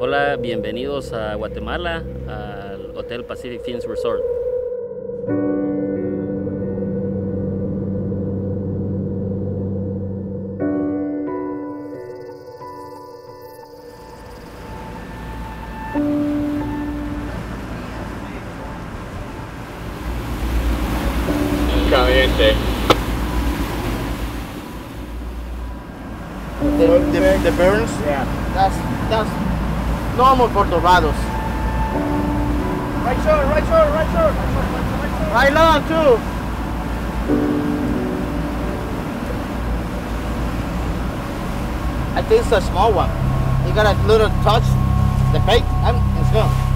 Hola, bienvenidos a Guatemala, al Hotel Pacific Fins Resort. Caliente. The, the, the burns, Yeah. that's that's normal for Dorados. Right short, right short, right short. Right long too. I think it's a small one. You gotta little touch the bait and it's gone.